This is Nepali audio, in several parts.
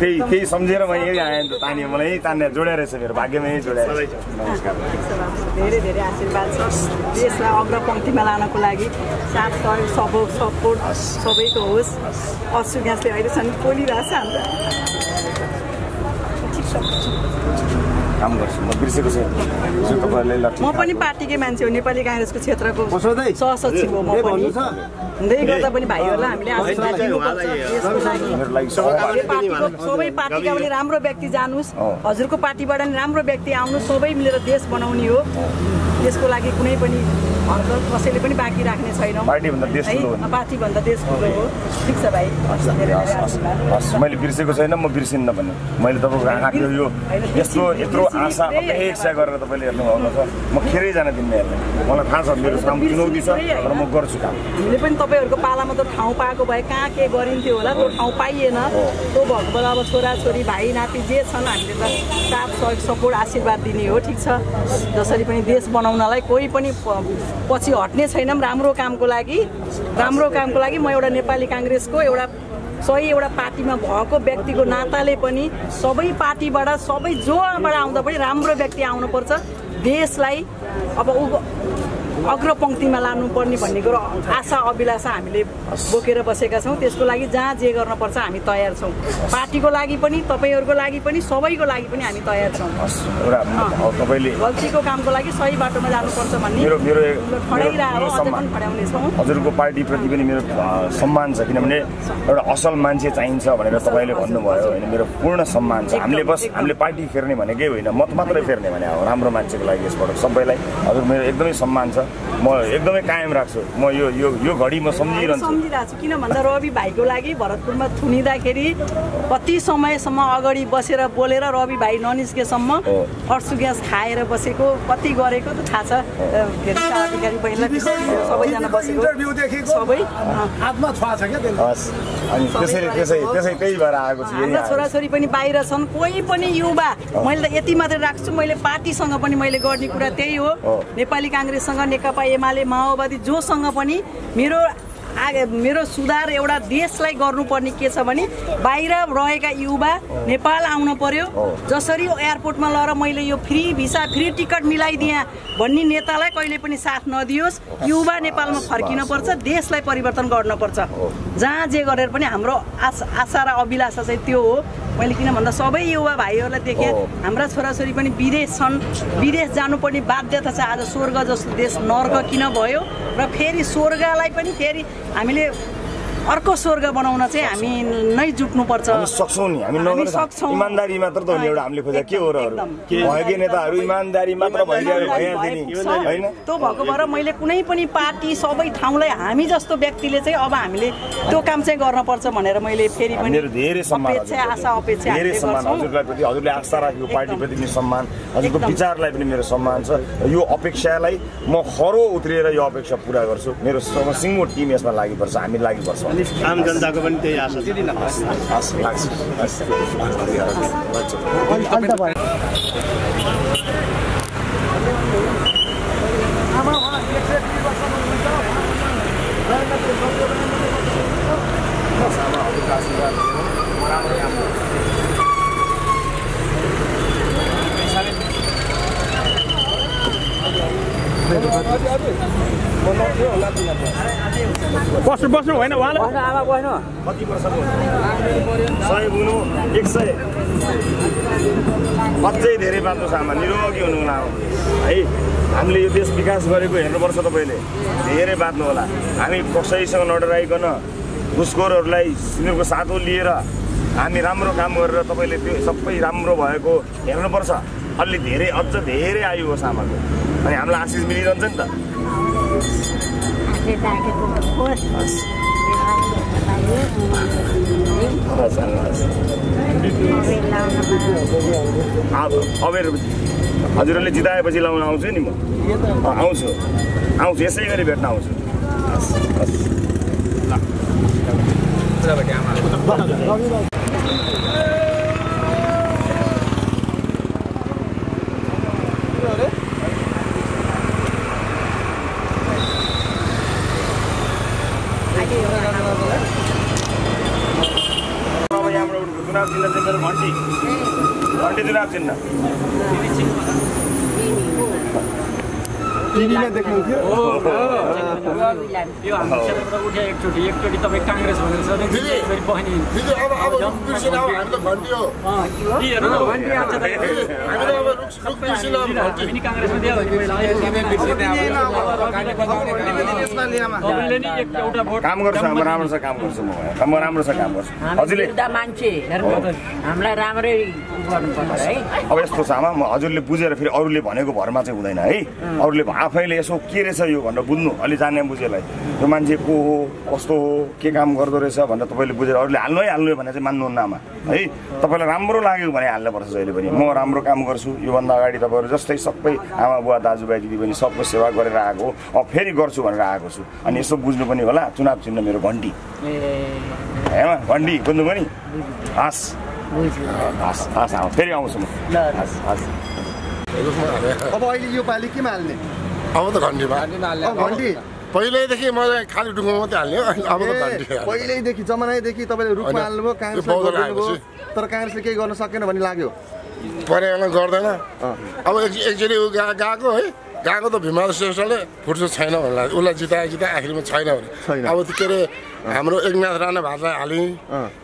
त्यही त्यही सम्झेर म यही आएँ नि त तानियो मलाई तान्ने जोडेर रहेछ मेरो भाग्यमा यही नमस्कार। धेरै धेरै आशीर्वाद छ। देशलाई अग्रपङ्क्तिमा लानको लागि साथ सहयोग सपोर्ट सपोर्ट सबैको होस्। असु ग्यासले अहिलेसम्म बोलिरहेको छ अन्त ठिक काम गर्छु। म बिर्सेको छु जो तपाईँहरूले म पनि पार्टीकै मान्छे हो नेपाली काङ्ग्रेसको क्षेत्रको सहसचिव हो म पनि। हुँदै गर्दा पनि भाइहरूलाई हामीले सबै पार्टीको पनि राम्रो व्यक्ति जानुहोस्। हजुरको पार्टीबाट नि राम्रो व्यक्ति आउनु सबै मिलेर देश बनाउने हो। त्यसको लागि कुनै पनि कसैले पनि बाँकी राख्ने छैनौँ। पार्टीभन्दा देश ठुलो हो ठिक छ भाइ। हस्, मैले बिर्सेको छैन म बिर्सिन्न पनि मैले तपाईँको आँखाको यो यस्तो यत्रो आशा अपेक्षा गरेर तपाईँले हेर्नुभएको छ म खेरै जान दिन्न हेर्ने। मलाई थाहा छ मेरो सामु चुनौती छ तर म गर्छु काम। हामीले पनि तपाईँहरूको पालामा त ठाउँ पाएको भए कहाँ के गरिन्थ्यो होला त्यो ठाउँ पाइएन। त्यो भएको बेला अब छोराछोरी भाइ नाति जे छन् हामीले त साथ सहयोग सपोर्ट आशीर्वाद दिने हो ठिक छ। जसरी पनि देश बनाउनलाई कोही पनि पछि हट्ने छैनौँ राम्रो कामको लागि। राम्रो कामको लागि म एउटा नेपाली काङ्ग्रेसको एउटा सही एउटा पार्टीमा भएको व्यक्तिको नाताले पनि सबै पार्टीबाट सबै जोबाट आउँदा पनि राम्रो व्यक्ति आउनुपर्छ। देशलाई अब उ अग्रपङ्क्तिमा लानुपर्ने भन्ने कुरो आशा अभिलाषा हामीले बोकेर बसेका छौँ। त्यसको लागि जहाँ जे गर्नुपर्छ हामी तयार छौँ। पार्टीको लागि पनि तपाईँहरूको लागि पनि सबैको लागि पनि हामी तयार छौँ। तपाईँले गल्तीको कामको लागि सही बाटोमा जानुपर्छ भन्ने ठडाइरहेको अझै हजुरको पार्टीप्रति पनि मेरो सम्मान छ किनभने एउटा असल मान्छे चाहिन्छ भनेर तपाईँले भन्नुभयो होइन। मेरो पूर्ण सम्मान छ। हामीले बस हामीले पार्टी फेर्ने भनेकै होइन। मत मात्रै फेर्ने भने हो राम्रो मान्छेको लागि यसबाट सबैलाई। हजुर मेरो एकदमै सम्मान छ। म एकदमै कायम राख्छु। म यो यो यो घडी म सम्झिरहन्छु। सम्झिरहेको छु किन भन्दा रवि भाइको लागि भरतपुरमा थुनिँदाखेरि कति समयसम्म अगाडि बसेर बोलेर रवि भाइ ननिस्केसम्म हो। अर्सु ग्यास खाएर बसेको कति गरेको त थाहा छ। अ, के अरे अधिकारी बहिनीलाई सबैजना बसेको। सबै। अँ। हातमा छुवा छ क्या त्यसले? हस् अनि त्यसैले त्यसै त्यसै त्यही भएर आएको छु हाम्रा। छोराछोरी पनि बाहिर छन् कोही पनि युवा। मैले त यति मात्रै राख्छु मैले पार्टीसँग पनि मैले गर्ने कुरा त्यही हो। हो। नेपाली काङ्ग्रेससँग नेकपा एमाले माओवादी जोसँग पनि मेरो मेरो सुधार एउटा देशलाई गर्नुपर्ने के छ भने बाहिर रहेका युवा नेपाल आउनु पर्यो। जसरी एयरपोर्टमा लगेर मैले यो फ्री भिसा फ्री टिकट मिलाइदिएँ भन्ने नेतालाई कहिले पनि साथ नदियोस्। युवा नेपालमा फर्किनुपर्छ देशलाई परिवर्तन गर्नुपर्छ। जहाँ जे गरेर पनि हाम्रो आशा र अभिलाषा चाहिँ त्यो हो। मैले किन भन्दा सबै युवा भाइहरूलाई देखेँ हाम्रा छोराछोरी पनि विदेश छन्। विदेश जानुपर्ने बाध्यता छ। आज स्वर्ग जस्तो देश नर्क किन भयो? र फेरि स्वर्गलाई पनि फेरि हामीले अर्को स्वर्ग बनाउन चाहिँ हामी नै जुट्नुपर्छ। सक्छौँ नि। हामी सक्छौँ। इमान्दारी मात्र त एउटा हामीले खोजेको के हो र। भएकै नेताहरू इमान्दारी मात्र भइरहेको। होइन? त्यो भएको भएर मैले कुनै पनि पार्टी सबै ठाउँलाई हामी जस्तो व्यक्तिले चाहिँ अब हामीले त्यो काम चाहिँ गर्नुपर्छ भनेर मैले फेरि पनि मेरो धेरै सम्मान अपेक्षा। आशा अपेक्षा धेरै सम्मान। हजुरलाई प्रति। हजुरले आस्था राखेको पार्टीप्रति पनि सम्मान हजुरको। विचारलाई पनि मेरो सम्मान छ। यो अपेक्षालाई म खरो उत्रिएर यो अपेक्षा पुरा गर्छु। मेरो सिङ्गो टिम यसमा लागिपर्छ हामी लागिपर्छ आम जनताको पनि त्यही आशा छ हस् लाग्छ हस्। बस्नु बस्नु होइन उहाँलाई? कति वर्षको सय एक सय। अझै धेरै बाँच्नु छ आमा निरोगी हुनु होला है हामीले यो देश विकास गरेको हेर्नुपर्छ तपाईँले। धेरै बाँच्नु होला। हामी कसैसँग नडराइकन घुसखोरहरूलाई तिनीहरूको साथो लिएर हामी राम्रो काम गरेर तपाईँले त्यो सबै राम्रो भएको हेर्नुपर्छ। अलि धेरै अझ धेरै आयु होस् आमाको। अनि हामीलाई आशिष मिलिरहन्छ नि त। अबेर हजुरहरूले जिताएपछि लाउन आउँछु नि म। आउँछु। आउँछु यसै गरी भेट्न आउँछु। उठ्नु चुनाव चिन्ह चाहिँ मेरो घन्टी घन्टी चुनाव चिन्ह टिभीमा देख्नुहुन्थ्यो यो हाम्रो क्षेत्रबाट एकचोटि एकचोटि तपाईँ काङ्ग्रेस भनेर सधैँ बहिनी। हामी छ काङ्ग्रेसमा दियो तपाईँले नि एउटा भोट काम गर्छु म राम्रोसँग काम गर्छु म। म राम्रोसँग काम गर्छु। हजुरले मान्छे हामीलाई राम्रै गर्नु पर्छ है। अब यस्तो छ आमा। म हजुरले बुझेर फेरि अरूले भनेको भरमा चाहिँ हुँदैन है। अरूले आफैले यसो के रहेछ यो भनेर बुझ्नु अलि जाने बुझेलाई। यो मान्छे को हो कस्तो हो के काम गर्दो रहेछ भनेर तपाईँले बुझेर अरूले हाल्नु है हाल्नु भने चाहिँ मान्नुहुन्न आमा। है? तपाईँलाई राम्रो लाग्यो भने हाल्नुपर्छ जहिले पनि। म राम्रो काम गर्छु योभन्दा अगाडि तपाईँहरू जस्तै सबै आमा बुवा दाजुभाइ दिदीबहिनी सबको सेवा गरेर आएको हो अब फेरि गर्छु भनेर आएको छु। अनि यसो बुझ्नु पनि होला चुनाव चिन्ह मेरो घन्टी हेमा घन्टी बुझ्नु पनि? हस्। हस् हस् फेरि आउँछु म। हस् हस्। अब अहिले यो पालि केमा हाल्ने? अब त घन्टीमा अब घन्टी पहिल्यैदेखि म खालि डुङ्गो मात्रै हाल्ने हो अब त घन्टी पहिल्यैदेखि जमानैदेखि तपाईँले रुखमा हाल्नुभयो लागेपछि। तर काङ्ग्रेसले केही गर्न सकेन भन्ने लाग्यो। पर्यावरण गर्दैन। अब एक एकचोटि ऊ गा गएको है गएको त भीमहार श्रेष्ठले फुर्सद छैन भन्ला उसलाई जिताए जिताए आखिरमा छैन। भने अब के अरे हाम्रो एकनाथ राणा भातलाई हालेँ।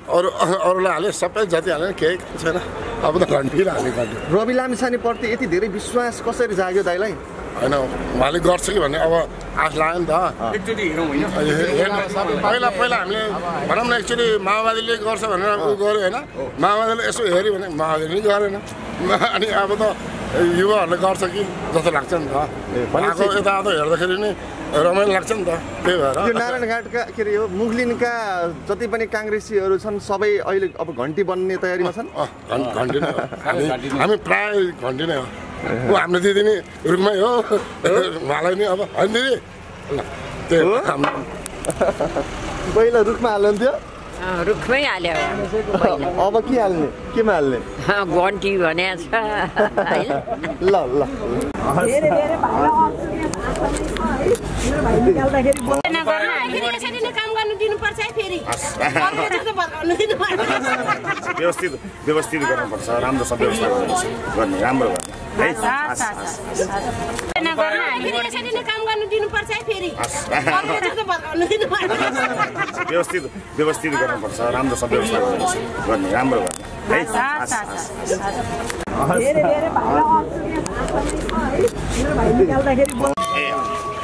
अरू अरूलाई हालेँ सबै जति हालेँ केही छैन। अब त घन्टी हाल्ने घन्टी। रवि लामिछानेप्रति यति धेरै विश्वास कसरी जाग्यो दाइलाई होइन उहाँले गर्छ कि भन्ने अब आश लाग्यो नि त। पहिला पहिला हामीले भनौँ न एकचोटि माओवादीले गर्छ भनेर ऊ गऱ्यो होइन। माओवादीले यसो हेऱ्यो भने माओवादीले नि गरेन। अनि अब त युवाहरूले गर्छ कि जस्तो लाग्छ नि त। उहाँको यताउता हेर्दाखेरि नि रमाइलो लाग्छ नि त त्यही भएर। यो नारायणघाटका के अरे यो मुगलिनका जति पनि काङ्ग्रेसीहरू छन् सबै अहिले अब घन्टी बन्ने तयारीमा छन्? घन्टी हामी प्राय घन्टी नै हो। ऊ हाम्रो दिदी नि रुखमै हो। उहाँलाई नि अब होइन दिदी? ल त्यही हो? हाम्रो पहिला रुखमा हाल्नुहुन्थ्यो? रुखमै हाल्यो। अब के हाल्ने? केमा हाल्ने? घन्टी भने छ। ल ल। व्यवस्थित व्यवस्थित गर्नुपर्छ राम्रोसँग व्यवस्था गर्नुपर्छ। गर्ने राम्रो गर्ने। है? व्यवस्थित व्यवस्थित गर्नुपर्छ राम्रोसँग व्यवस्था गर्नुपर्छ। गर्ने राम्रो गर्ने। है?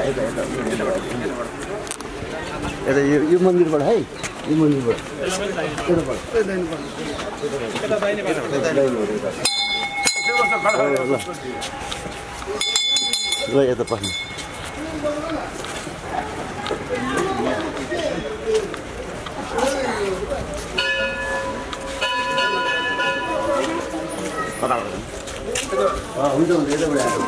भाइ निकाल्दाखेरि ए यता यो यो मन्दिरबाट है? यो मन्दिरबाट। ल यता पस्नु हुन्छ हुन्छ यताबाट आएको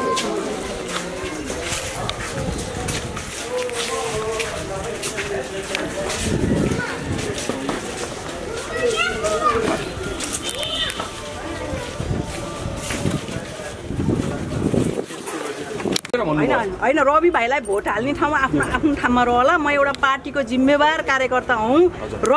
होइन रवि भाइलाई भोट हाल्ने ठाउँमा आफ्नो आफ्नो ठाउँमा रहला। म एउटा पार्टीको जिम्मेवार कार्यकर्ता हुँ। र